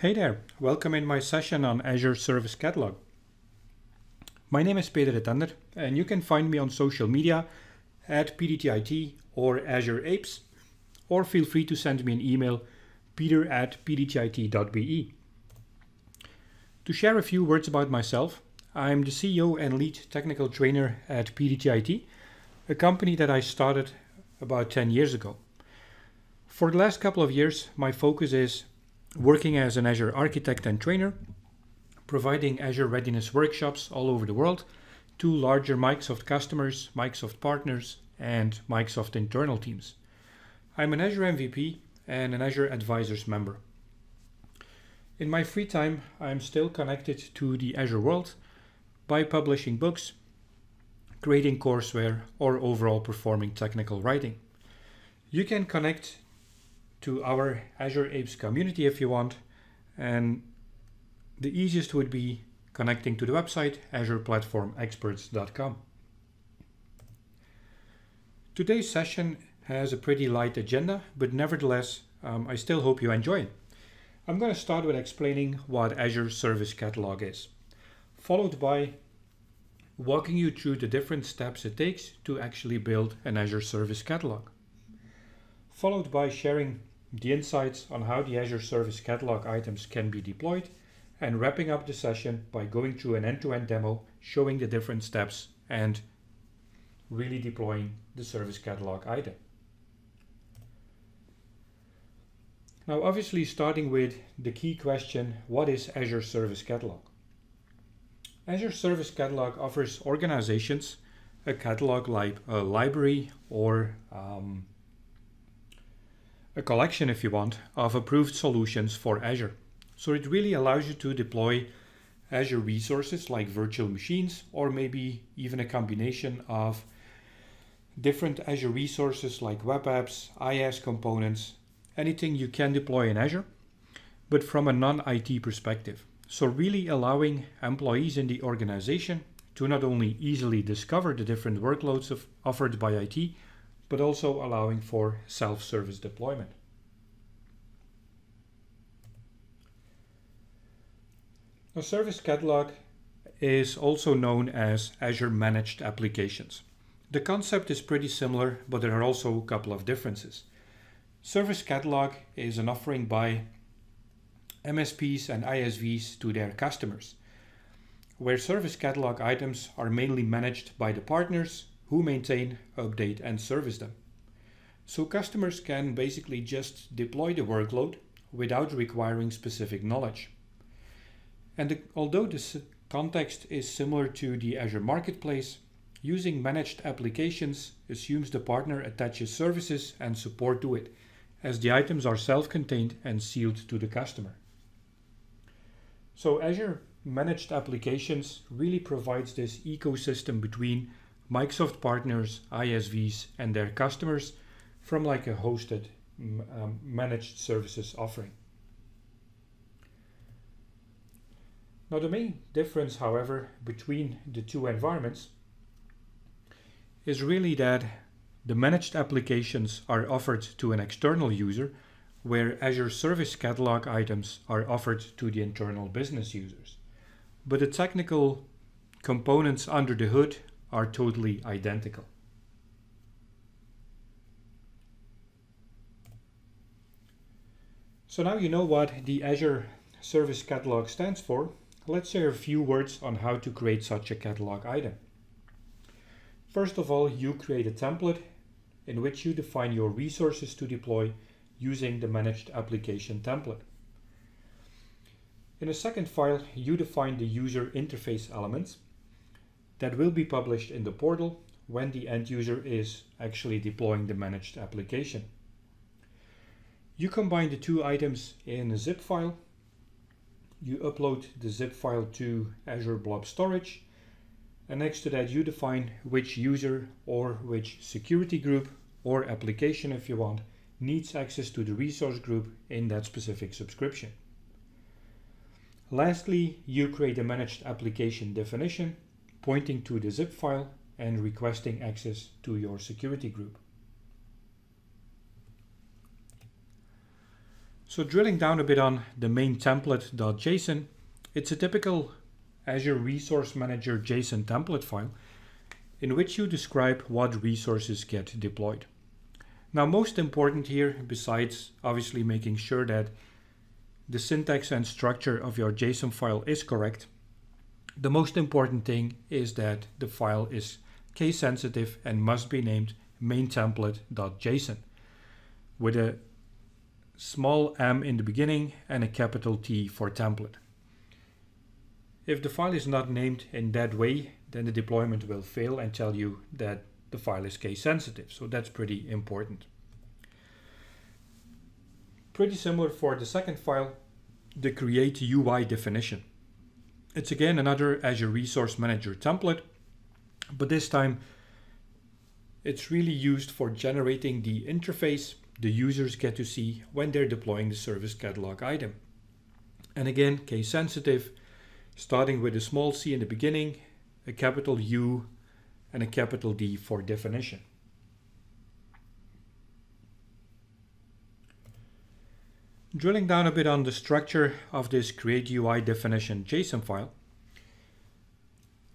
Hey there, welcome in my session on Azure Service Catalog. My name is Peter de Tender and you can find me on social media at PDTIT or Azure Apes or feel free to send me an email peter at pdtit.be. To share a few words about myself, I'm the CEO and lead technical trainer at PDTIT, a company that I started about 10 years ago. For the last couple of years, my focus is working as an Azure architect and trainer, providing Azure readiness workshops all over the world to larger Microsoft customers, Microsoft partners, and Microsoft internal teams. I'm an Azure MVP and an Azure Advisors member. In my free time, I'm still connected to the Azure world by publishing books, creating courseware, or overall performing technical writing. You can connect to our Azure Apes community if you want. And the easiest would be connecting to the website azureplatformexperts.com. Today's session has a pretty light agenda, but nevertheless, um, I still hope you enjoy it. I'm going to start with explaining what Azure Service Catalog is, followed by walking you through the different steps it takes to actually build an Azure Service Catalog, followed by sharing the insights on how the Azure Service Catalog items can be deployed, and wrapping up the session by going through an end-to-end demo showing the different steps and really deploying the Service Catalog item. Now obviously starting with the key question, what is Azure Service Catalog? Azure Service Catalog offers organizations a catalog like a library or um, a collection, if you want, of approved solutions for Azure. So it really allows you to deploy Azure resources like virtual machines, or maybe even a combination of different Azure resources like web apps, IaaS components, anything you can deploy in Azure, but from a non-IT perspective. So really allowing employees in the organization to not only easily discover the different workloads of, offered by IT, but also allowing for self-service deployment. A Service Catalog is also known as Azure Managed Applications. The concept is pretty similar, but there are also a couple of differences. Service Catalog is an offering by MSPs and ISVs to their customers, where Service Catalog items are mainly managed by the partners who maintain, update and service them. So customers can basically just deploy the workload without requiring specific knowledge. And the, although this context is similar to the Azure Marketplace, using managed applications assumes the partner attaches services and support to it, as the items are self-contained and sealed to the customer. So Azure Managed Applications really provides this ecosystem between Microsoft partners, ISVs, and their customers from like a hosted um, managed services offering. Now the main difference, however, between the two environments is really that the managed applications are offered to an external user, where Azure Service Catalog items are offered to the internal business users. But the technical components under the hood are totally identical. So now you know what the Azure Service Catalog stands for. Let's share a few words on how to create such a catalog item. First of all, you create a template in which you define your resources to deploy using the managed application template. In a second file, you define the user interface elements that will be published in the portal when the end user is actually deploying the managed application. You combine the two items in a zip file. You upload the zip file to Azure Blob Storage. And next to that, you define which user or which security group or application, if you want, needs access to the resource group in that specific subscription. Lastly, you create a managed application definition pointing to the zip file and requesting access to your security group. So drilling down a bit on the main template.json, it's a typical Azure Resource Manager JSON template file in which you describe what resources get deployed. Now most important here, besides obviously making sure that the syntax and structure of your JSON file is correct, the most important thing is that the file is case sensitive and must be named main_template.json with a small m in the beginning and a capital T for template. If the file is not named in that way, then the deployment will fail and tell you that the file is case sensitive. So that's pretty important. Pretty similar for the second file, the create UI definition. It's again another Azure Resource Manager template, but this time it's really used for generating the interface the users get to see when they're deploying the service catalog item. And again, case sensitive, starting with a small c in the beginning, a capital U, and a capital D for definition. Drilling down a bit on the structure of this create UI definition JSON file,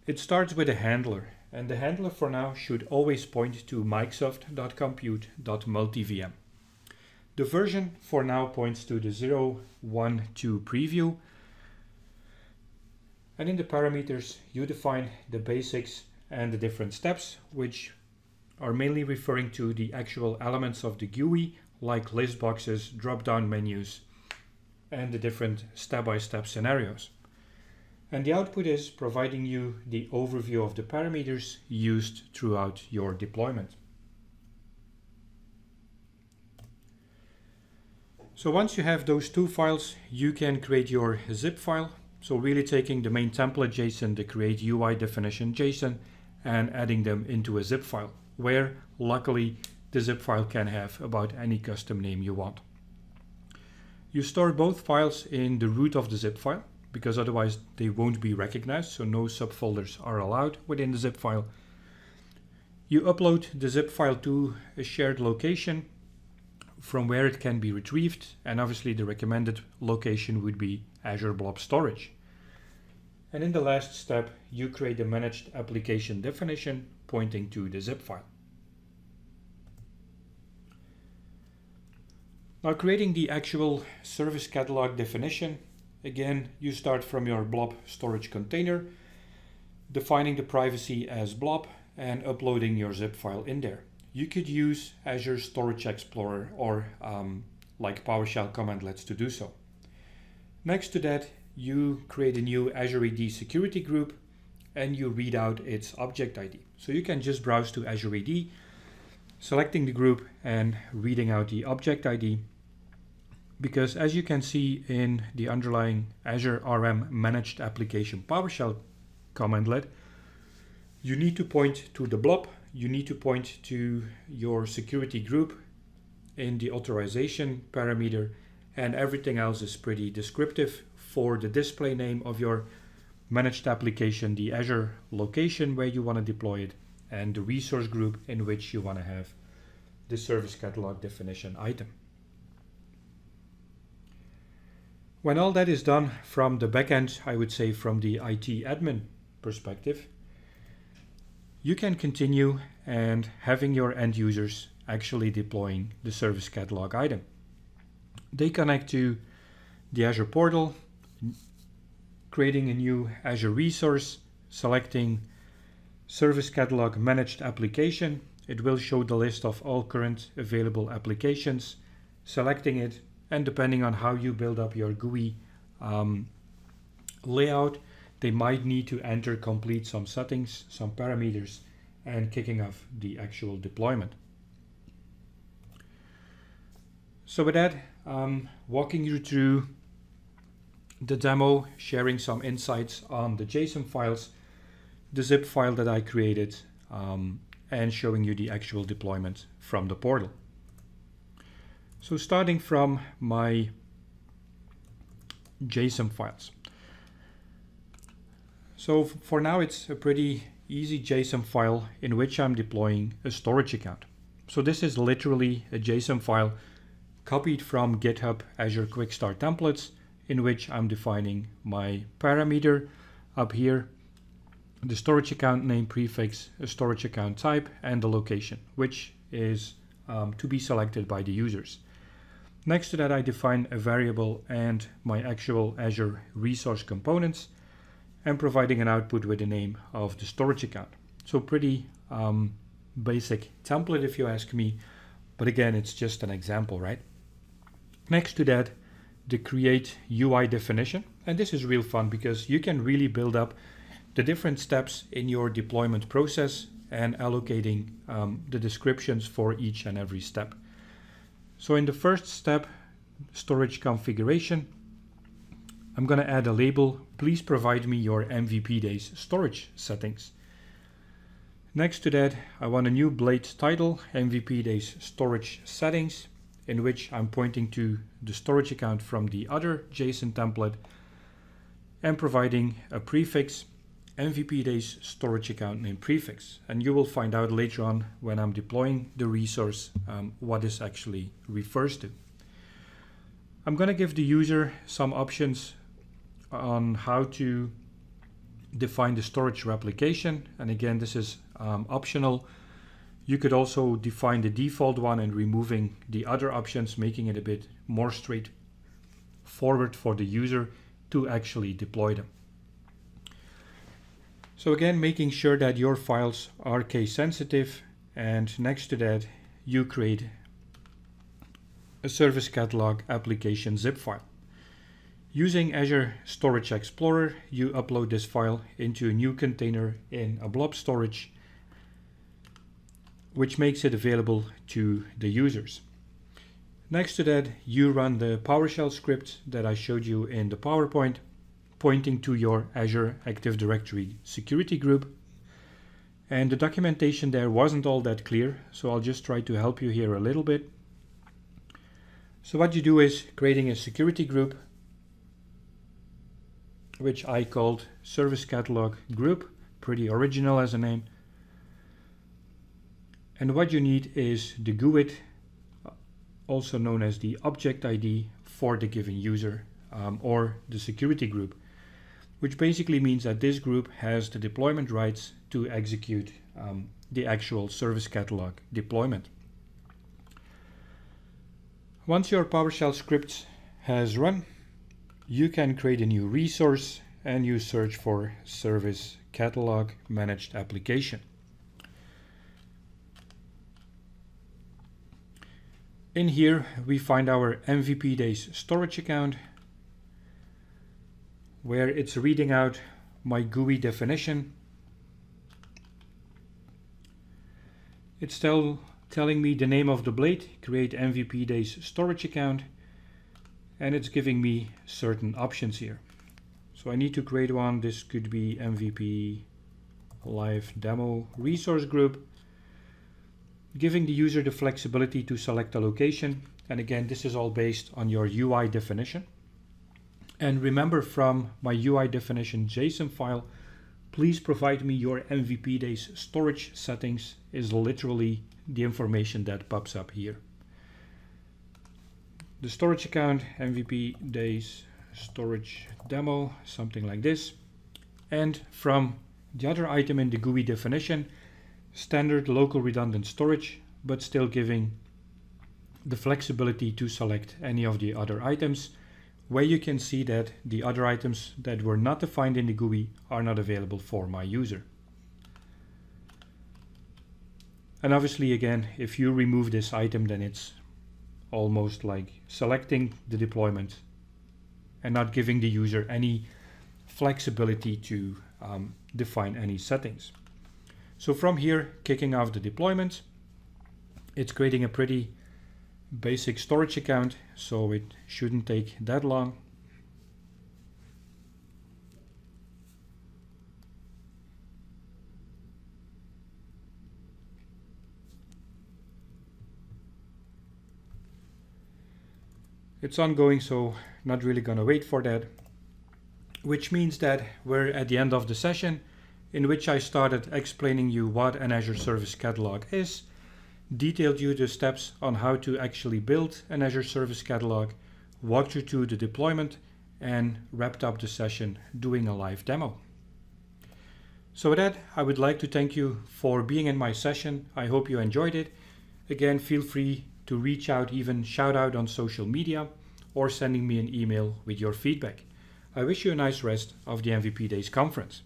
it starts with a handler, and the handler for now should always point to microsoft.compute.multivm. The version for now points to the 012 preview, and in the parameters you define the basics and the different steps, which are mainly referring to the actual elements of the GUI like list boxes, drop-down menus, and the different step-by-step -step scenarios. And the output is providing you the overview of the parameters used throughout your deployment. So once you have those two files, you can create your zip file. So really taking the main template JSON, the create UI definition JSON, and adding them into a zip file, where luckily the zip file can have about any custom name you want. You store both files in the root of the zip file because otherwise they won't be recognized, so no subfolders are allowed within the zip file. You upload the zip file to a shared location from where it can be retrieved, and obviously the recommended location would be Azure Blob Storage. And in the last step, you create a managed application definition pointing to the zip file. Now creating the actual service catalog definition, again, you start from your blob storage container, defining the privacy as blob and uploading your zip file in there. You could use Azure Storage Explorer or um, like PowerShell commandlets to do so. Next to that, you create a new Azure AD security group and you read out its object ID. So you can just browse to Azure AD, selecting the group and reading out the object ID because as you can see in the underlying Azure RM managed application PowerShell commandlet, you need to point to the blob, you need to point to your security group in the authorization parameter, and everything else is pretty descriptive for the display name of your managed application, the Azure location where you want to deploy it, and the resource group in which you want to have the service catalog definition item. When all that is done from the backend, I would say from the IT admin perspective, you can continue and having your end users actually deploying the service catalog item. They connect to the Azure portal, creating a new Azure resource, selecting service catalog managed application. It will show the list of all current available applications, selecting it and depending on how you build up your GUI um, layout, they might need to enter complete some settings, some parameters, and kicking off the actual deployment. So with that, um, walking you through the demo, sharing some insights on the JSON files, the zip file that I created, um, and showing you the actual deployment from the portal. So starting from my JSON files. So for now it's a pretty easy JSON file in which I'm deploying a storage account. So this is literally a JSON file copied from GitHub Azure Quick Start templates in which I'm defining my parameter up here, the storage account name prefix, a storage account type, and the location, which is um, to be selected by the users. Next to that, I define a variable and my actual Azure resource components and providing an output with the name of the storage account. So pretty um, basic template if you ask me, but again, it's just an example, right? Next to that, the create UI definition. And this is real fun because you can really build up the different steps in your deployment process and allocating um, the descriptions for each and every step. So in the first step, storage configuration, I'm going to add a label. Please provide me your MVP days storage settings. Next to that, I want a new blade title, MVP days storage settings in which I'm pointing to the storage account from the other JSON template and providing a prefix MVP days storage account name prefix. And you will find out later on when I'm deploying the resource um, what this actually refers to. I'm going to give the user some options on how to define the storage replication. And again, this is um, optional you could also define the default one and removing the other options, making it a bit more straightforward for the user to actually deploy them. So again, making sure that your files are case sensitive and next to that, you create a service catalog application zip file. Using Azure Storage Explorer, you upload this file into a new container in a blob storage which makes it available to the users. Next to that, you run the PowerShell script that I showed you in the PowerPoint, pointing to your Azure Active Directory security group. And the documentation there wasn't all that clear, so I'll just try to help you here a little bit. So what you do is creating a security group, which I called Service Catalog Group, pretty original as a name. And what you need is the GUID, also known as the object ID for the given user um, or the security group, which basically means that this group has the deployment rights to execute um, the actual service catalog deployment. Once your PowerShell script has run, you can create a new resource and you search for service catalog managed application. In here we find our MVP days storage account where it's reading out my GUI definition. It's still telling me the name of the blade, create MVP days storage account, and it's giving me certain options here. So I need to create one. This could be MVP live demo resource group giving the user the flexibility to select a location. And again, this is all based on your UI definition. And remember from my UI definition JSON file, please provide me your MVP days storage settings is literally the information that pops up here. The storage account, MVP days storage demo, something like this. And from the other item in the GUI definition, standard local redundant storage, but still giving the flexibility to select any of the other items, where you can see that the other items that were not defined in the GUI are not available for my user. And obviously again, if you remove this item, then it's almost like selecting the deployment and not giving the user any flexibility to um, define any settings. So from here, kicking off the deployment, it's creating a pretty basic storage account, so it shouldn't take that long. It's ongoing, so not really gonna wait for that. Which means that we're at the end of the session in which I started explaining you what an Azure Service Catalog is detailed you the steps on how to actually build an Azure Service Catalog, walked you through the deployment, and wrapped up the session doing a live demo. So with that, I would like to thank you for being in my session. I hope you enjoyed it. Again, feel free to reach out, even shout out on social media, or sending me an email with your feedback. I wish you a nice rest of the MVP Days conference.